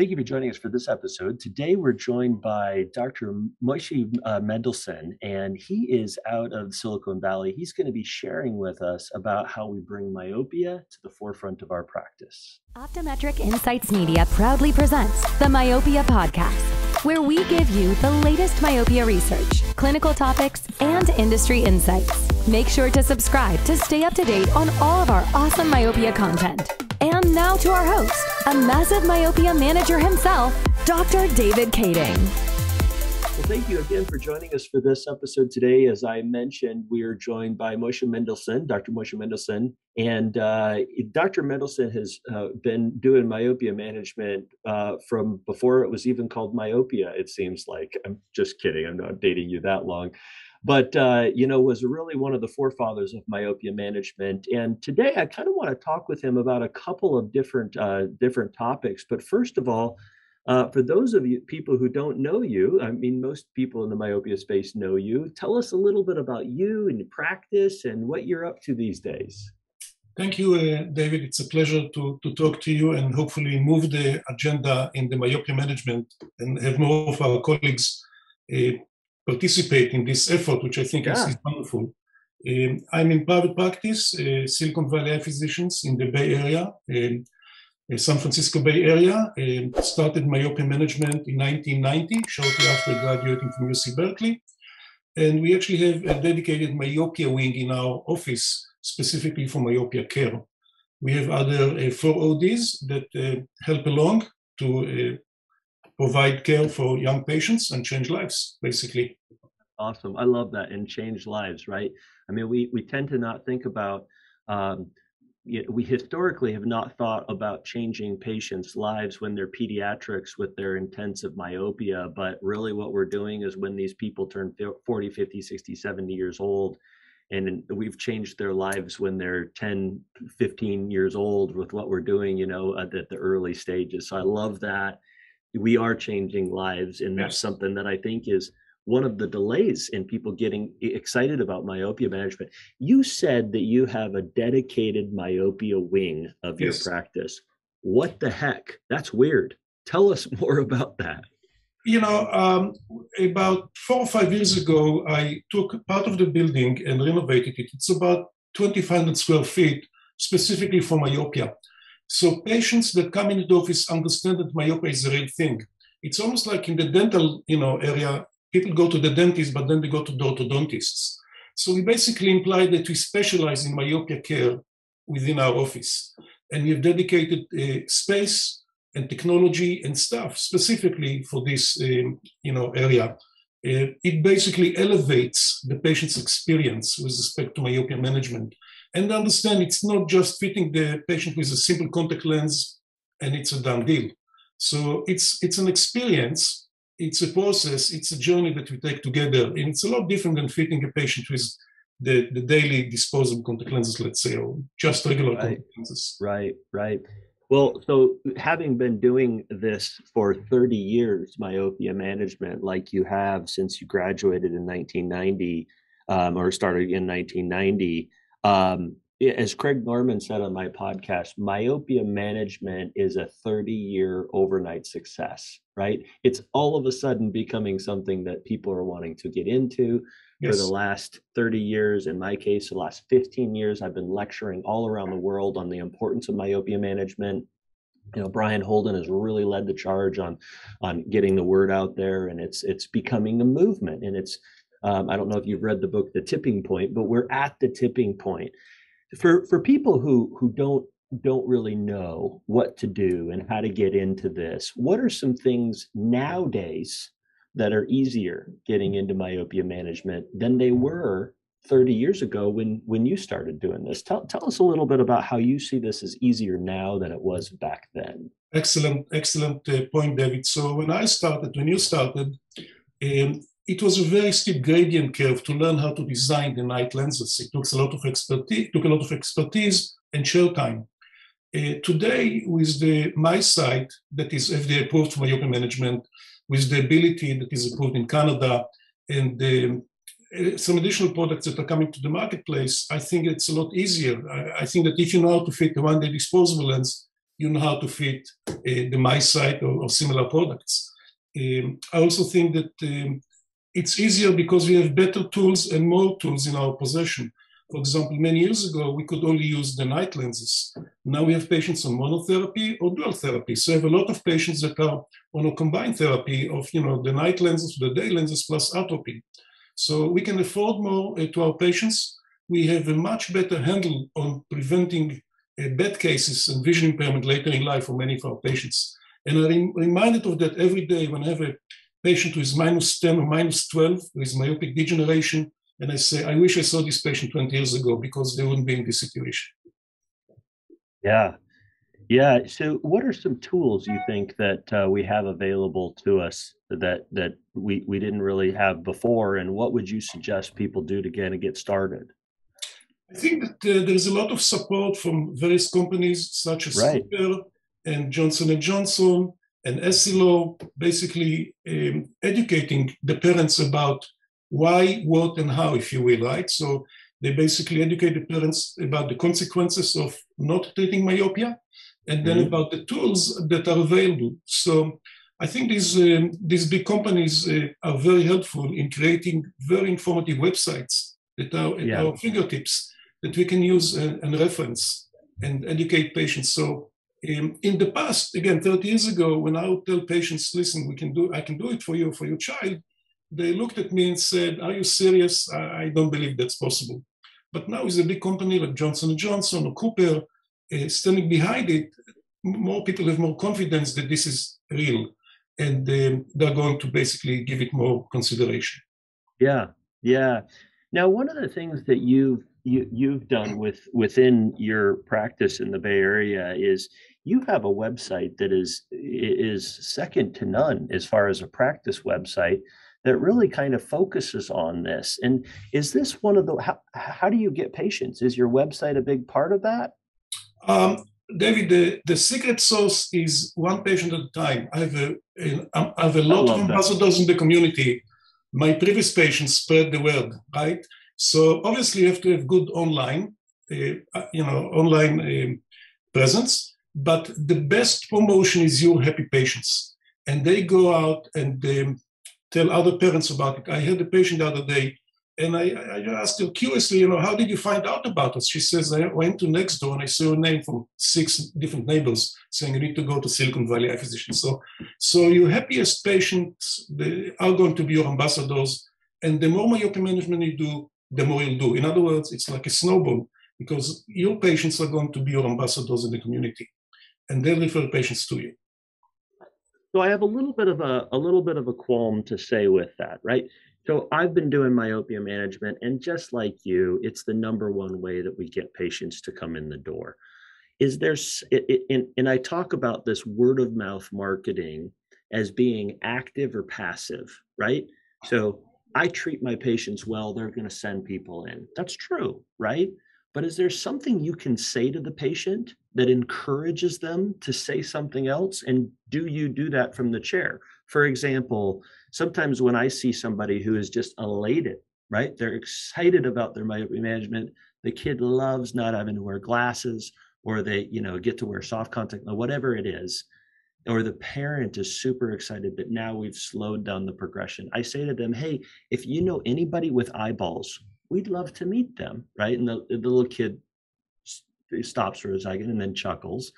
Thank you for joining us for this episode. Today, we're joined by Dr. Moshe uh, Mendelson, and he is out of Silicon Valley. He's going to be sharing with us about how we bring myopia to the forefront of our practice. Optometric Insights Media proudly presents the Myopia Podcast, where we give you the latest myopia research, clinical topics, and industry insights. Make sure to subscribe to stay up to date on all of our awesome myopia content. Now to our host, a massive myopia manager himself, Dr. David Kading. Well, thank you again for joining us for this episode today. As I mentioned, we are joined by Moshe Mendelson, Dr. Moshe Mendelson. And uh, Dr. Mendelson has uh, been doing myopia management uh, from before it was even called myopia, it seems like. I'm just kidding. I'm not dating you that long but uh, you know was really one of the forefathers of myopia management and today i kind of want to talk with him about a couple of different uh, different topics but first of all uh, for those of you people who don't know you i mean most people in the myopia space know you tell us a little bit about you and your practice and what you're up to these days Thank you, uh, David. It's a pleasure to, to talk to you and hopefully move the agenda in the myopia management and have more of our colleagues uh, participate in this effort, which I think yeah. is, wonderful. Um, I'm in private practice, uh, Silicon Valley Eye Physicians in the Bay Area, um, uh, San Francisco Bay Area. Um, started myopia management in 1990, shortly after graduating from UC Berkeley. And we actually have a dedicated myopia wing in our office, specifically for myopia care. We have other uh, four ODs that uh, help along to uh, provide care for young patients and change lives, basically. Awesome. I love that and change lives, right? I mean, we, we tend to not think about, um, we historically have not thought about changing patients' lives when they're pediatrics with their intensive myopia. But really, what we're doing is when these people turn 40, 50, 60, 70 years old, and we've changed their lives when they're 10 15 years old with what we're doing you know at the early stages so i love that we are changing lives and that's yes. something that i think is one of the delays in people getting excited about myopia management. You said that you have a dedicated myopia wing of your yes. practice. What the heck? That's weird. Tell us more about that. You know um, about four or five years ago i took part of the building and renovated it. It's about 2500 square feet specifically for myopia so patients that come into the office understand that myopia is a real thing. It's almost like in the dental, you know, area, people go to the dentist, but then they go to the orthodontists. So we basically imply that we specialize in myopia care within our office, and we have dedicated uh, space and technology and staff specifically for this, um, you know, area. Uh, it basically elevates the patient's experience with respect to myopia management and understand it's not just fitting the patient with a simple contact lens and it's a done deal. So it's it's an experience, it's a process, it's a journey that we take together, and it's a lot different than fitting a patient with the, the daily disposable contact lenses, let's say, or just regular right. contact lenses. Right, right. Well, so having been doing this for 30 years, myopia management, like you have since you graduated in 1990 um, or started in 1990, um, as Craig Norman said on my podcast, myopia management is a 30 year overnight success, right? It's all of a sudden becoming something that people are wanting to get into. Yes. For the last 30 years, in my case, the last 15 years, I've been lecturing all around the world on the importance of myopia management. You know, Brien Holden has really led the charge on on getting the word out there, and it's it's becoming a movement, and it's um, I don't know if you've read the book The Tipping Point, but we're at the tipping point. For for people who who don't don't really know what to do and how to get into this, what are some things nowadays that are easier getting into myopia management than they were 30 years ago when when you started doing this? Tell tell us a little bit about how you see this as easier now than it was back then. Excellent, excellent uh, point, David. So when I started, when you started, um, it was a very steep gradient curve to learn how to design the night lenses. It took a lot of expertise, took a lot of expertise and share time. Uh, today, with the MiSight that is FDA approved for myopia management, with the Abiliti that is approved in Canada, and uh, some additional products that are coming to the marketplace, I think it's a lot easier. I, think that if you know how to fit a one-day disposable lens, you know how to fit uh, the MiSight or, or similar products. Um, I also think that um, it's easier because we have better tools and more tools in our possession. For example, many years ago, we could only use the night lenses. Now we have patients on monotherapy or dual therapy. So I have a lot of patients that are on a combined therapy of, you know, the night lenses, the day lenses plus atropine. So we can afford more uh, to our patients. We have a much better handle on preventing uh, bad cases and vision impairment later in life for many of our patients. And I'm reminded of that every day when I have a patient who is minus 10 or minus 12 with myopic degeneration and I say, I wish I saw this patient 20 years ago because they wouldn't be in this situation. Yeah. Yeah. So, what are some tools you think that uh, we have available to us that that we we didn't really have before, and what would you suggest people do to get to get started? I think that uh, there's a lot of support from various companies such as right. Cooper and Johnson and Johnson and Essilor, basically um, educating the parents about why, what, and how, if you will, right? So they basically educate the parents about the consequences of not treating myopia and then mm-hmm. about the tools that are available. So I think these, um, these big companies uh, are very helpful in creating very informative websites that are at yeah. our fingertips that we can use and, and reference and educate patients. So um, in the past, again, 30 years ago, when I would tell patients, listen, we can do, I can do it for you, for your child, they looked at me and said, "Are you serious? I, I don't believe that's possible." But now, is a big company like Johnson & Johnson or Cooper uh, standing behind it, more people have more confidence that this is real, and um, they're going to basically give it more consideration. Yeah, yeah. Now, one of the things that you've you, you've done with within your practice in the Bay Area is you have a website that is is second to none as far as a practice website that really kind of focuses on this. And is this one of the how, how do you get patients? Is your website a big part of that? Um, David, the, the secret sauce is one patient at a time. I have a, I have a lot of ambassadors that. in the community. My previous patients spread the word, right? So obviously you have to have good online, uh, uh you know, online um, presence. But the best promotion is your happy patients, and they go out and um, tell other parents about it. I had a patient the other day, and I, I asked her curiously, you know, how did you find out about us? She says, I went to next door and I saw a name from six different neighbors saying you need to go to Silicon Valley Eye Physician. So, so your happiest patients they are going to be your ambassadors, and the more myopia management you do, the more you'll do. In other words, it's like a snowball because your patients are going to be your ambassadors in the community, and they'll refer patients to you. So I have a little bit of a a little bit of a qualm to say with that, right? So I've been doing myopia management, and just like you, it's the number one way that we get patients to come in the door. Is there, and, and I talk about this word of mouth marketing as being active or passive, right? So I treat my patients well, they're going to send people in. That's true, right? But is there something you can say to the patient that encourages them to say something else? And do you do that from the chair? For example, sometimes when I see somebody who is just elated, right? They're excited about their myopia management. The kid loves not having to wear glasses, or they, you know, get to wear soft contact, or whatever it is. Or the parent is super excited that now we've slowed down the progression. I say to them, hey, if you know anybody with eyeballs we'd love to meet them, right? And the, the little kid stops for a second and then chuckles,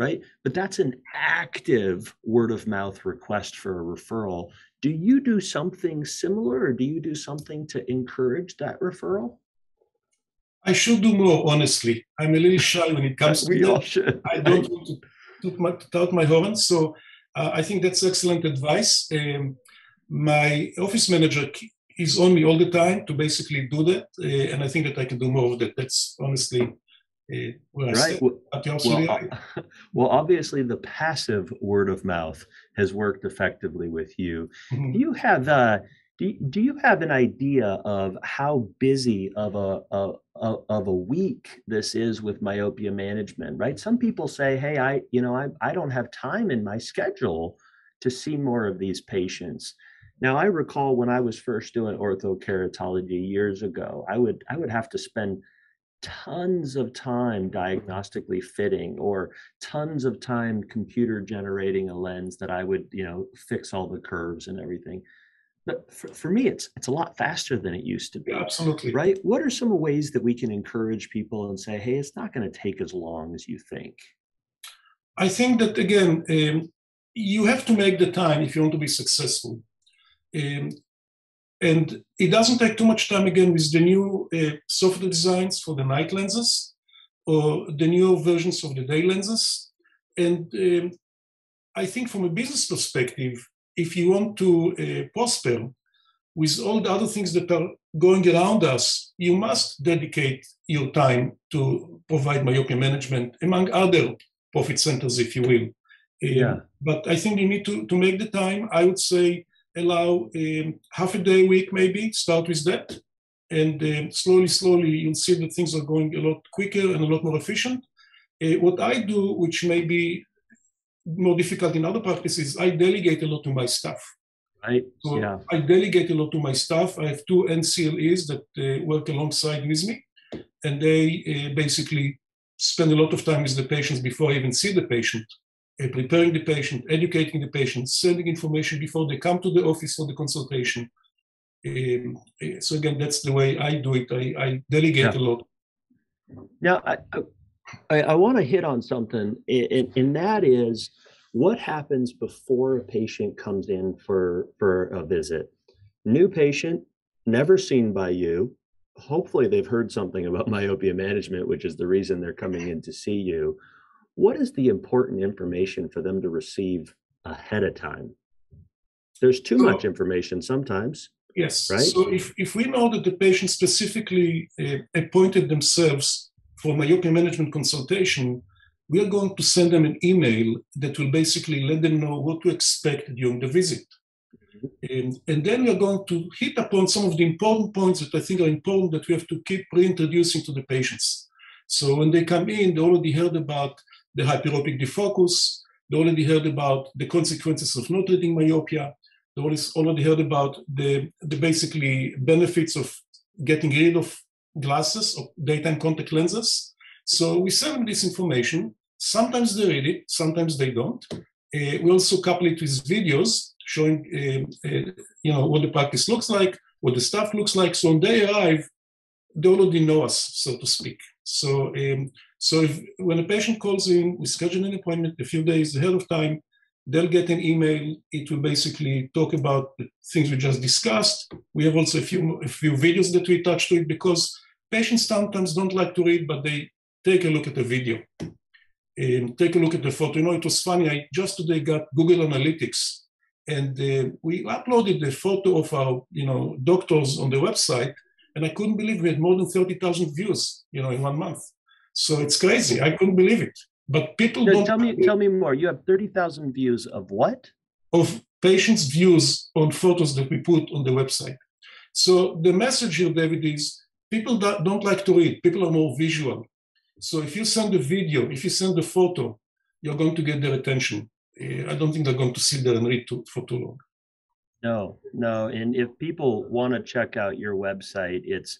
right? But that's an active word of mouth request for a referral. Do you do something similar or do you do something to encourage that referral? I should do more, honestly. I'm a little shy when it comes to that. Should. I don't want to toot my, tout my horn. So uh, I think that's excellent advice. Um, my office manager is on me all the time to basically do that, uh, and I think that I can do more of that. That's honestly uh, right. Well, well, uh, well, obviously, the passive word of mouth has worked effectively with you. Mm-hmm. Do you have uh, do, do you have an idea of how busy of a, a, a, of a week this is with myopia management? Right. Some people say, "Hey, I you know I I don't have time in my schedule to see more of these patients." Now I recall when I was first doing orthokeratology years ago, I would I would have to spend tons of time diagnostically fitting or tons of time computer generating a lens that I would, you know, fix all the curves and everything. But for, for me, it's it's a lot faster than it used to be. Absolutely. Right. What are some ways that we can encourage people and say, hey, it's not going to take as long as you think? I think that again, um, you have to make the time if you want to be successful. Um, and it doesn't take too much time again with the new uh, software designs for the night lenses or the newer versions of the day lenses. And um, I think from a business perspective, if you want to uh, prosper with all the other things that are going around us, you must dedicate your time to provide myopia management, among other profit centers, if you will. Um, yeah. But I think you need to, to make the time. I would say allow um, half a day a week, maybe start with that. And um, slowly, slowly, you'll see that things are going a lot quicker and a lot more efficient. Uh, what I do, which may be more difficult in other practices, I delegate a lot to my staff. Right. So yeah. I delegate a lot to my staff. I have two NCLEs that uh, work alongside with me, and they uh, basically spend a lot of time with the patients before I even see the patient, preparing the patient, educating the patient, sending information before they come to the office for the consultation. Um, uh, so again, that's the way I do it. I, I delegate Yeah. a lot. Now, I, I, I want to hit on something, and, and that is what happens before a patient comes in for, for a visit. New patient, never seen by you. Hopefully, they've heard something about myopia management, which is the reason they're coming in to see you. What is the important information for them to receive ahead of time? There's too much information sometimes. Yes. Right? So if, if we know that the patient specifically uh, appointed themselves for myopia management consultation, we are going to send them an email that will basically let them know what to expect during the visit. And, and then we are going to hit upon some of the important points that I think are important that we have to keep reintroducing to the patients. So when they come in, they already heard about the hyperopic defocus, they already heard about the consequences of not treating myopia, they already heard about the, the basically benefits of getting rid of glasses or daytime contact lenses. So we send them this information. Sometimes they read it, sometimes they don't. Uh, we also couple it with videos showing, uh, uh, you know, what the practice looks like, what the staff looks like. So when they arrive, they already know us, so to speak. So, um, so if when a patient calls in, we schedule an appointment a few days ahead of time. They'll get an email. It will basically talk about the things we just discussed. We have also a few a few videos that we touch to it because patients sometimes don't like to read, but they take a look at the video and take a look at the photo. You know, it was funny. I just today got Google Analytics, and uh, we uploaded the photo of our you know doctors on the website, and I couldn't believe we had more than thirty thousand views. You know, in one month. So it's crazy. I couldn't believe it. But people No, don't Tell me, tell me more. You have 30,000 views of what? of patients' views on photos that we put on the website. So the message here, David, is people that don't like to read. People are more visual. So if you send a video, if you send a photo, you're going to get their attention. Uh, I don't think they're going to sit there and read for too long. No, no. And if people want to check out your website, it's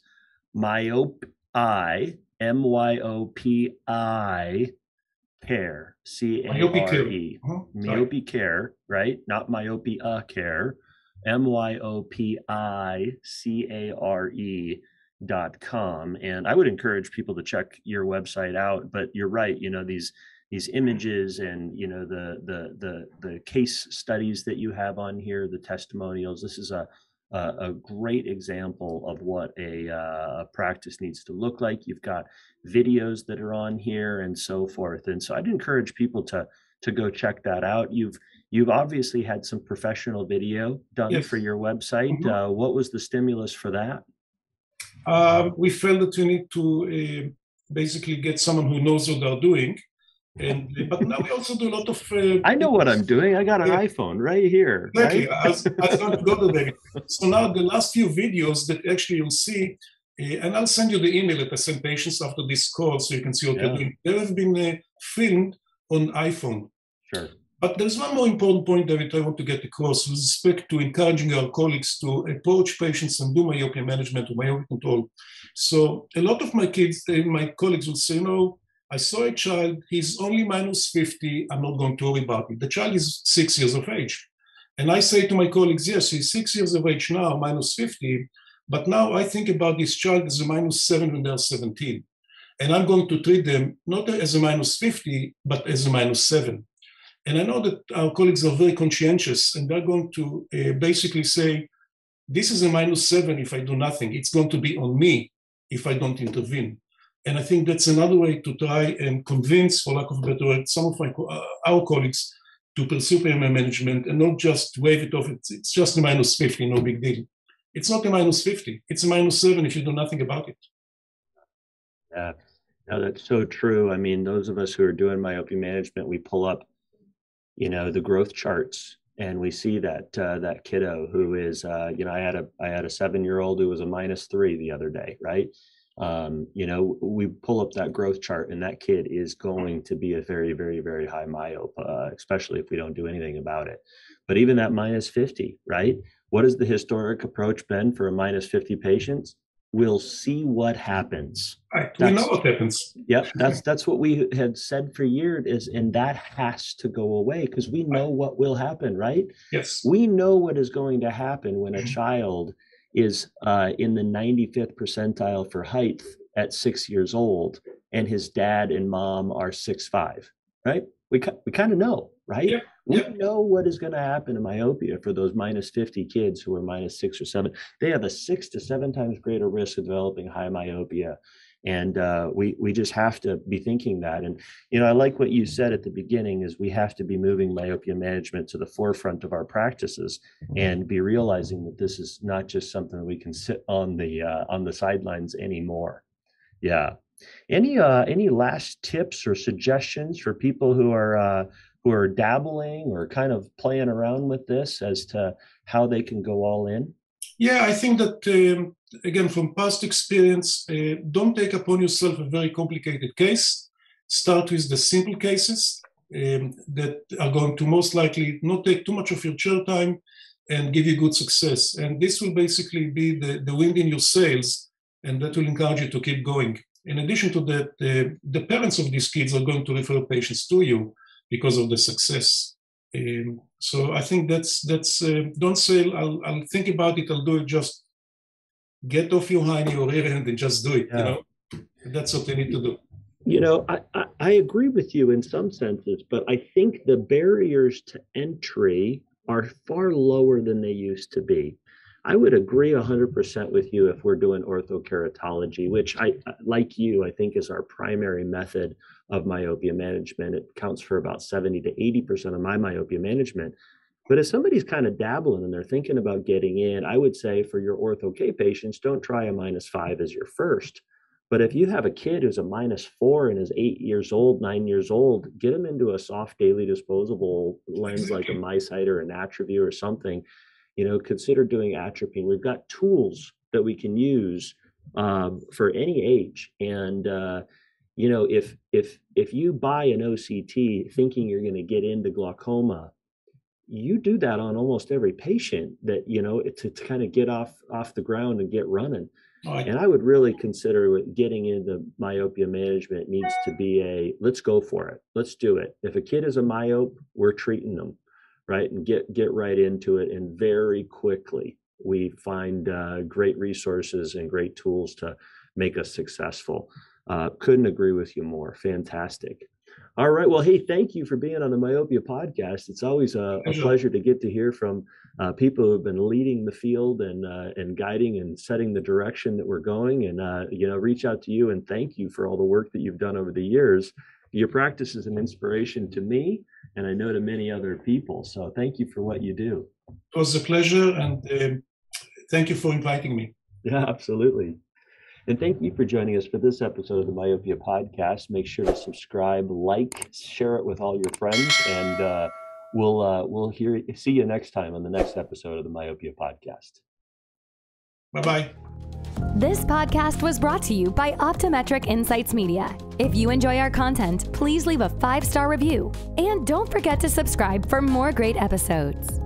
myopi, M Y O P I, care, C A Care. E. Uh-huh. Myopia care, right? Not myopia care. M Y O P I C A R E dot com. And I would encourage people to check your website out. But you're right, you know, these these images and you know the the the the case studies that you have on here, the testimonials. This is a a, a great example of what a, uh, a practice needs to look like. You've got videos that are on here and so forth. And so I'd encourage people to to go check that out. You've you've obviously had some professional video done Yes. for your website. Mhm. Uh, what was the stimulus for that? Um, we felt that we need to uh, basically get someone who knows what they're doing. And but now we also do a lot of. Uh, I know what I'm doing. I got an Yeah. iPhone right here. Exactly. right? I was, I was going to go to that. So now the last few videos that actually you'll see, uh, and I'll send you the email that I send patients after this call so you can see what Yeah. they're doing. They have been uh, filmed on iPhone. Sure. But there's one more important point that I want to get across with respect to encouraging our colleagues to approach patients and do myopia management or myopia control. So a lot of my kids, eh, my colleagues will say, you know, I saw a child, he's only minus 50, I'm not going to worry about it. The child is six years of age. And I say to my colleagues, yes, he's six years of age now, minus 50, but now I think about this child as a minus seven when they're 17. And I'm going to treat them not as a minus 50, but as a minus seven. And I know that our colleagues are very conscientious and they're going to uh, basically say, this is a minus seven if I do nothing. It's going to be on me if I don't intervene. And I think that's another way to try and convince, for lack of a better word, some of my, uh, our colleagues to pursue PMA management and not just wave it off. It's, it's just a minus 50, no big deal. It's not a minus 50. It's a minus seven if you do nothing about it. Yeah, no, that's so true. I mean, those of us who are doing myopia management, we pull up you know the growth charts and we see that uh, that kiddo who is uh, you know i had a i had a seven year old who was a minus three the other day right um, you know we pull up that growth chart and that kid is going to be a very very very high myope uh, especially if we don't do anything about it but even that minus 50 right what has the historic approach been for a minus 50 patients we'll see what happens. Right. we know what happens. Yep, that's that's what we had said for years is and that has to go away because we know what will happen, right? Yes. We know what is going to happen when a mm-hmm. child is uh, in the 95th percentile for height at six years old and his dad and mom are six five, right? We, we kind of know, right? Yeah. We know what is going to happen in myopia for those minus 50 kids who are minus six or seven. They have a six to seven times greater risk of developing high myopia. And uh, we, we just have to be thinking that. And, you know, I like what you said at the beginning is we have to be moving myopia management to the forefront of our practices and be realizing that this is not just something that we can sit on the, uh, on the sidelines anymore. Yeah. Any, uh, any last tips or suggestions for people who are, uh, who are dabbling or kind of playing around with this as to how they can go all in? Yeah, I think that, um, again, from past experience, uh, don't take upon yourself a very complicated case. Start with the simple cases um, that are going to most likely not take too much of your chair time and give you good success. And this will basically be the, the wind in your sails, and that will encourage you to keep going. In addition to that, uh, the parents of these kids are going to refer patients to you because of the success. Um, so I think that's that's uh, don't say I'll I'll think about it. I'll do it. Just get off your hiney or rear end and just do it. Yeah. You know, that's what they need to do. You know, I, I, I agree with you in some senses, but I think the barriers to entry are far lower than they used to be. I would agree 100% with you if we're doing orthokeratology, which I, like you, I think is our primary method of myopia management. It counts for about 70 to 80% of my myopia management. But if somebody's kind of dabbling and they're thinking about getting in, I would say for your ortho K patients, don't try a minus five as your first. But if you have a kid who's a minus four and is eight years old, nine years old, get them into a soft daily disposable lens like a MiSight or an Atrovue or something you know, consider doing atropine. We've got tools that we can use um, for any age. And uh, you know, if if if you buy an OCT thinking you're going to get into glaucoma, you do that on almost every patient that you know to, to kind of get off off the ground and get running. Oh, and I would really consider getting into myopia management needs to be a let's go for it. Let's do it. If a kid is a myope, we're treating them right and get get right into it and very quickly we find uh, great resources and great tools to make us successful uh, couldn't agree with you more fantastic all right well hey thank you for being on the myopia podcast it's always a, a pleasure to get to hear from uh, people who have been leading the field and uh, and guiding and setting the direction that we're going and uh, you know reach out to you and thank you for all the work that you've done over the years your practice is an inspiration to me and I know to many other people. So thank you for what you do. It was a pleasure, and uh, thank you for inviting me. Yeah, absolutely. And thank you for joining us for this episode of the Myopia Podcast. Make sure to subscribe, like, share it with all your friends, and uh, we'll uh, we'll hear see you next time on the next episode of the Myopia Podcast. Bye bye. This podcast was brought to you by Optometric Insights Media. If you enjoy our content, please leave a five star review and don't forget to subscribe for more great episodes.